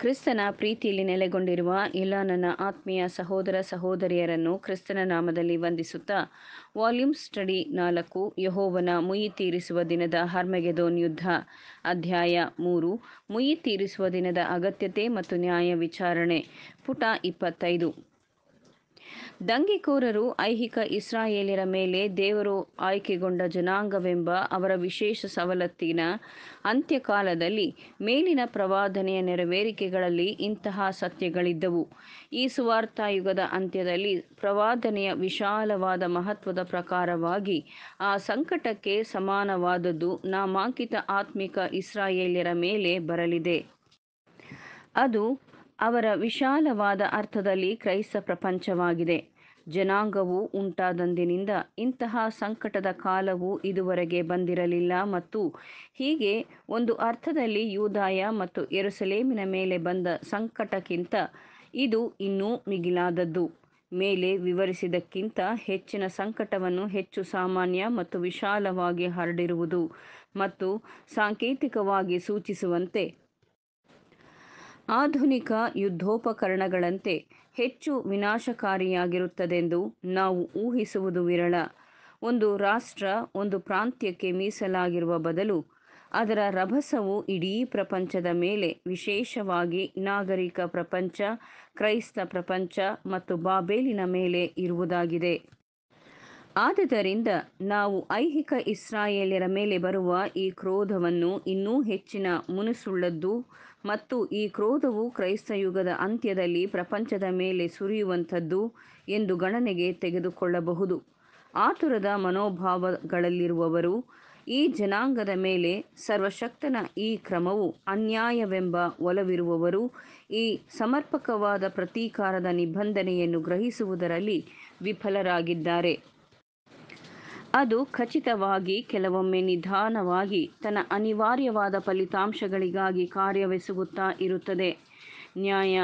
ಕ್ರಿಸ್ತನ ಪ್ರೀತಿಯಲ್ಲಿ ನೆಲೆಗೊಂಡಿರುವ ಎಲ್ಲ ನನ್ನ ಆತ್ಮೀಯ ಸಹೋದರ ಸಹೋದರಿಯರನ್ನು ಕ್ರಿಸ್ತನ ನಾಮದಲ್ಲಿ ವಂದಿಸುತ್ತಾ ವಾಲ್ಯೂಮ್ ಸ್ಟಡಿ ನಾಲ್ಕು, ಯಹೋವನ ಮುಯಿ ತೀರಿಸುವ ದಿನದ ಹರ್ಮೆಗೆದೋನ್ ಯುದ್ಧ, ಅಧ್ಯಾಯ ಮೂರು ಮುಯಿ ತೀರಿಸುವ ದಿನದ ಅಗತ್ಯತೆ ಮತ್ತು ನ್ಯಾಯ ವಿಚಾರಣೆ, ಪುಟ ಇಪ್ಪತ್ತೈದು. ದಂಗೆಕೋರರು ಐಹಿಕ ಇಸ್ರಾಯೇಲಿಯರ ಮೇಲೆ ದೇವರು ಆಯ್ಕೆಗೊಂಡ ಜನಾಂಗವೆಂಬ ಅವರ ವಿಶೇಷ ಸವಲತ್ತಿನ ಅಂತ್ಯಕಾಲದಲ್ಲಿ ಮೇಲಿನ ಪ್ರವಾದನೆಯ ನೆರವೇರಿಕೆಗಳಲ್ಲಿ ಇಂತಹ ಸತ್ಯಗಳಿದ್ದವು. ಈ ಸುವಾರ್ತಾಯುಗದ ಅಂತ್ಯದಲ್ಲಿ ಪ್ರವಾದನೆಯ ವಿಶಾಲವಾದ ಮಹತ್ವದ ಪ್ರಕಾರವಾಗಿ ಆ ಸಂಕಟಕ್ಕೆ ಸಮಾನವಾದದ್ದು ನಾಮಾಂಕಿತ ಆತ್ಮಿಕ ಇಸ್ರಾಯೇಲ್ಯರ ಮೇಲೆ ಬರಲಿದೆ. ಅದು ಅವರ ವಿಶಾಲವಾದ ಅರ್ಥದಲ್ಲಿ ಕ್ರೈಸ್ತ ಪ್ರಪಂಚವಾಗಿದೆ. ಜನಾಂಗವು ಉಂಟಾದಂದಿನಿಂದ ಇಂತಹ ಸಂಕಟದ ಕಾಲವು ಇದುವರೆಗೆ ಬಂದಿರಲಿಲ್ಲ ಮತ್ತು ಹೀಗೆ ಒಂದು ಅರ್ಥದಲ್ಲಿ ಯೂದಾಯ ಮತ್ತು ಎರುಸಲೇಮಿನ ಮೇಲೆ ಬಂದ ಸಂಕಟಕ್ಕಿಂತ ಇದು ಇನ್ನೂ ಮಿಗಿಲಾದದ್ದು. ಮೇಲೆ ವಿವರಿಸಿದಕ್ಕಿಂತ ಹೆಚ್ಚಿನ ಸಂಕಟವನ್ನು ಹೆಚ್ಚು ಸಾಮಾನ್ಯ ಮತ್ತು ವಿಶಾಲವಾಗಿ ಹರಡಿರುವುದು ಮತ್ತು ಸಾಂಕೇತಿಕವಾಗಿ ಸೂಚಿಸುವಂತೆ ಆಧುನಿಕ ಯುದ್ಧೋಪಕರಣಗಳಂತೆ ಹೆಚ್ಚು ವಿನಾಶಕಾರಿಯಾಗಿರುತ್ತದೆಂದು ನಾವು ಊಹಿಸುವುದು ವಿರಳ. ಒಂದು ರಾಷ್ಟ್ರ ಒಂದು ಪ್ರಾಂತ್ಯಕ್ಕೆ ಮೀಸಲಾಗಿರುವ ಬದಲು ಅದರ ರಭಸವು ಇಡೀ ಪ್ರಪಂಚದ ಮೇಲೆ ವಿಶೇಷವಾಗಿ ನಾಗರಿಕ ಪ್ರಪಂಚ, ಕ್ರೈಸ್ತ ಪ್ರಪಂಚ ಮತ್ತು ಬಾಬೇಲಿನ ಮೇಲೆ ಇರುವುದಾಗಿದೆ. ಆದುದರಿಂದ ನಾವು ಐಹಿಕ ಇಸ್ರಾಯೇಲ್ಯರ ಮೇಲೆ ಬರುವ ಈ ಕ್ರೋಧವನ್ನು ಇನ್ನೂ ಹೆಚ್ಚಿನ ಮುನುಸುಳ್ಳದ್ದು ಮತ್ತು ಈ ಕ್ರೋಧವು ಕ್ರೈಸ್ತ ಯುಗದ ಅಂತ್ಯದಲ್ಲಿ ಪ್ರಪಂಚದ ಮೇಲೆ ಸುರಿಯುವಂಥದ್ದು ಎಂದು ಗಣನೆಗೆ ತೆಗೆದುಕೊಳ್ಳಬಹುದು. ಆತುರದ ಮನೋಭಾವಗಳಲ್ಲಿರುವವರು ಈ ಜನಾಂಗದ ಮೇಲೆ ಸರ್ವಶಕ್ತನ ಈ ಕ್ರಮವು ಅನ್ಯಾಯವೆಂಬ ಒಲವಿರುವವರು ಈ ಸಮರ್ಪಕವಾದ ಪ್ರತೀಕಾರದ ನಿಬಂಧನೆಯನ್ನು ಗ್ರಹಿಸುವುದರಲ್ಲಿ ವಿಫಲರಾಗಿದ್ದಾರೆ. ಅದು ಖಚಿತವಾಗಿ ಕೆಲವೊಮ್ಮೆ ನಿಧಾನವಾಗಿ ತನ್ನ ಅನಿವಾರ್ಯವಾದ ಫಲಿತಾಂಶಗಳಿಗಾಗಿ ಕಾರ್ಯವೆಸಗುತ್ತಾ ಇರುತ್ತದೆ. ನ್ಯಾಯ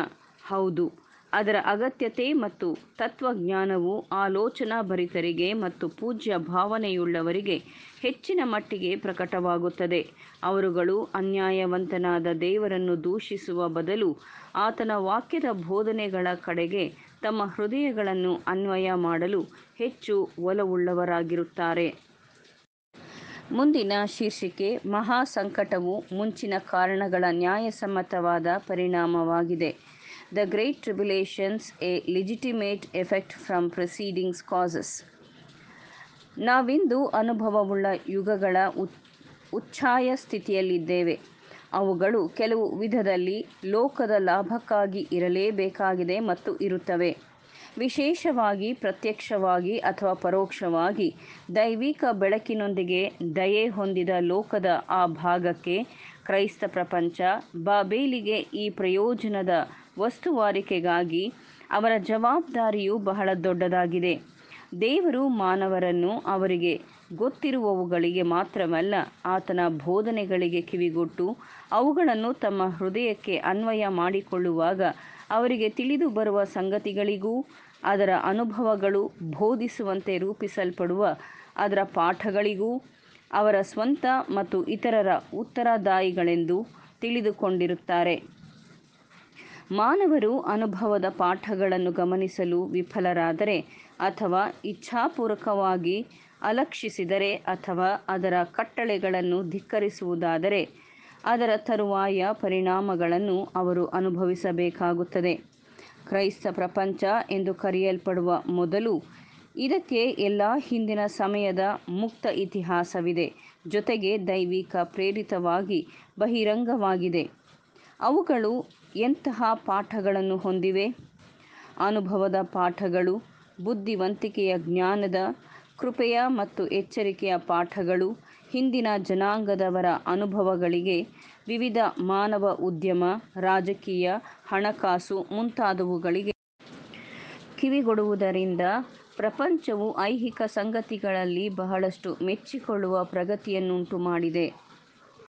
ಹೌದು. ಅದರ ಅಗತ್ಯತೆ ಮತ್ತು ತತ್ವಜ್ಞಾನವು ಆಲೋಚನಾ ಭರಿತರಿಗೆ ಮತ್ತು ಪೂಜ್ಯ ಭಾವನೆಯುಳ್ಳವರಿಗೆ ಹೆಚ್ಚಿನ ಮಟ್ಟಿಗೆ ಪ್ರಕಟವಾಗುತ್ತದೆ. ಅವರುಗಳು ಅನ್ಯಾಯವಂತನಾದ ದೇವರನ್ನು ದೂಷಿಸುವ ಬದಲು ಆತನ ವಾಕ್ಯದ ಬೋಧನೆಗಳ ಕಡೆಗೆ ತಮ್ಮ ಹೃದಯಗಳನ್ನು ಅನ್ವಯ ಮಾಡಲು ಹೆಚ್ಚು ಒಲವುಳ್ಳವರಾಗಿರುತ್ತಾರೆ. ಮುಂದಿನ ಶೀರ್ಷಿಕೆ ಮಹಾ ಸಂಕಟವು ಮುಂಚಿನ ಕಾರಣಗಳ ನ್ಯಾಯಸಮ್ಮತವಾದ ಪರಿಣಾಮವಾಗಿದೆ. The Great Tribulation's a legitimate effect from preceding causes. ನಾವಿಂದು ಅನುಭವವುಳ್ಳ ಯುಗಗಳ ಉಚ್ಛಾಯ ಸ್ಥಿತಿಯಲ್ಲಿದ್ದೇವೆ ಅವುಗಳು ಕೆಲವು ವಿಧದಲ್ಲಿ ಲೋಕದ ಲಾಭಕ್ಕಾಗಿ ಇರಲೇಬೇಕಾಗಿದೆ ಮತ್ತು ಇರುತ್ತವೆ ವಿಶೇಷವಾಗಿ, ಪ್ರತ್ಯಕ್ಷವಾಗಿ ಅಥವಾ ಪರೋಕ್ಷವಾಗಿ ದೈವಿಕ ಬೆಳಕಿನೊಂದಿಗೆ ದಯೆ ಹೊಂದಿದ ಲೋಕದ ಆ ಭಾಗಕ್ಕೆ ಕ್ರೈಸ್ತ ಪ್ರಪಂಚ ಬಾಬೇಲಿಗೆ ಈ ಪ್ರಯೋಜನದ ವಸ್ತುವಾರಿಕೆಗಾಗಿ ಅವರ ಜವಾಬ್ದಾರಿಯು ಬಹಳ ದೊಡ್ಡದಾಗಿದೆ. ದೇವರು ಮಾನವರನ್ನು ಅವರಿಗೆ ಗೊತ್ತಿರುವವುಗಳಿಗೆ ಮಾತ್ರವಲ್ಲ, ಆತನ ಬೋಧನೆಗಳಿಗೆ ಕಿವಿಗೊಟ್ಟು ಅವುಗಳನ್ನು ತಮ್ಮ ಹೃದಯಕ್ಕೆ ಅನ್ವಯ ಮಾಡಿಕೊಳ್ಳುವಾಗ ಅವರಿಗೆ ತಿಳಿದು ಬರುವ ಸಂಗತಿಗಳಿಗೂ, ಅದರ ಅನುಭವಗಳು ಬೋಧಿಸುವಂತೆ ರೂಪಿಸಲ್ಪಡುವ ಅದರ ಪಾಠಗಳಿಗೂ ಅವರ ಸ್ವಂತ ಮತ್ತು ಇತರರ ಉತ್ತರದಾಯಿಗಳೆಂದು ತಿಳಿದುಕೊಂಡಿರುತ್ತಾರೆ. ಮಾನವರು ಅನುಭವದ ಪಾಠಗಳನ್ನು ಗಮನಿಸಲು ವಿಫಲರಾದರೆ ಅಥವಾ ಇಚ್ಛಾಪೂರ್ವಕವಾಗಿ ಅಲಕ್ಷಿಸಿದರೆ ಅಥವಾ ಅದರ ಕಟ್ಟಳೆಗಳನ್ನು ಧಿಕ್ಕರಿಸುವುದಾದರೆ ಅದರ ತರುವಾಯ ಪರಿಣಾಮಗಳನ್ನು ಅವರು ಅನುಭವಿಸಬೇಕಾಗುತ್ತದೆ. ಕ್ರೈಸ್ತ ಪ್ರಪಂಚ ಎಂದು ಕರೆಯಲ್ಪಡುವ ಮೊದಲು ಇದಕ್ಕೆ ಎಲ್ಲ ಹಿಂದಿನ ಸಮಯದ ಮುಕ್ತ ಇತಿಹಾಸವಿದೆ. ಜೊತೆಗೆ ದೈವಿಕ ಪ್ರೇರಿತವಾಗಿ ಬಹಿರಂಗವಾಗಿದೆ. ಅವುಗಳು ಎಂತಹ ಪಾಠಗಳನ್ನು ಹೊಂದಿವೆ? ಅನುಭವದ ಪಾಠಗಳು, ಬುದ್ಧಿವಂತಿಕೆಯ ಜ್ಞಾನದ ಕೃಪೆಯ ಮತ್ತು ಎಚ್ಚರಿಕೆಯ ಪಾಠಗಳು, ಹಿಂದಿನ ಜನಾಂಗದವರ ಅನುಭವಗಳಿಗೆ ವಿವಿಧ ಮಾನವ ಉದ್ಯಮ, ರಾಜಕೀಯ ಹಣಕಾಸು ಮುಂತಾದವುಗಳಿಗೆ ಕಿವಿಗೊಡುವುದರಿಂದ ಪ್ರಪಂಚವು ಐಹಿಕ ಸಂಗತಿಗಳಲ್ಲಿ ಬಹಳಷ್ಟು ಮೆಚ್ಚಿಕೊಳ್ಳುವ ಪ್ರಗತಿಯನ್ನುಂಟು ಮಾಡಿದೆ